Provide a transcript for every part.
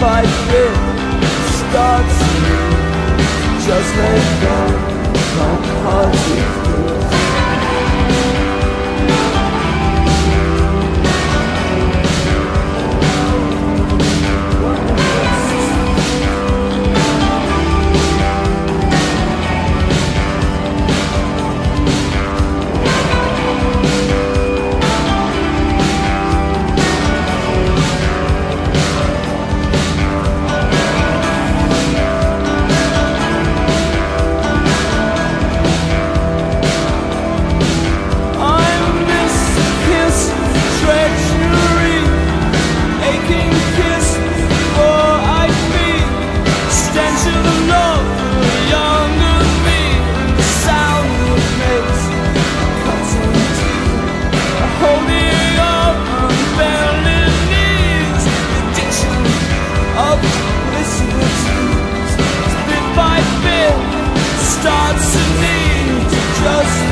fight it starts Just let go, don't hurt you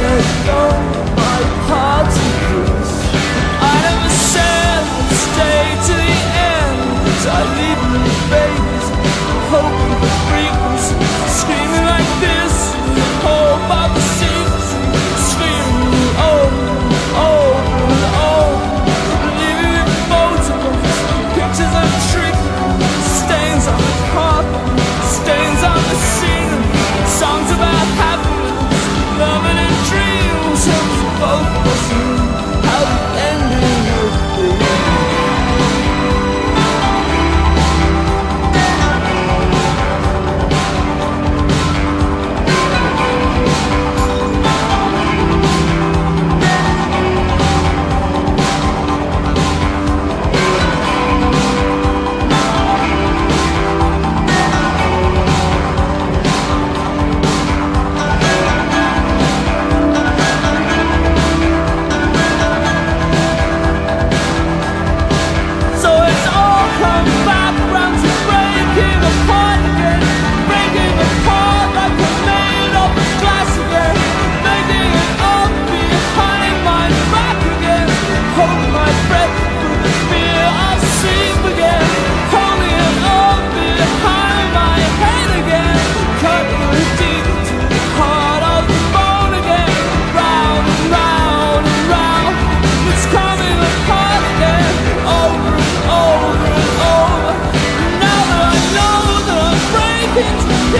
let go, my heart's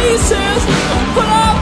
pieces